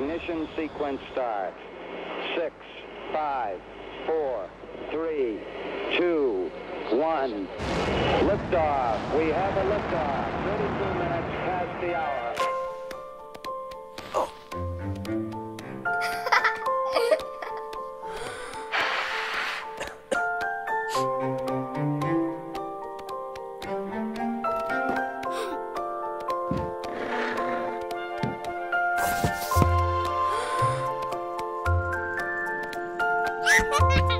Ignition sequence start. Six, five, four, three, two, one. Liftoff. We have a liftoff. 32 minutes past the hour. Ha ha ha!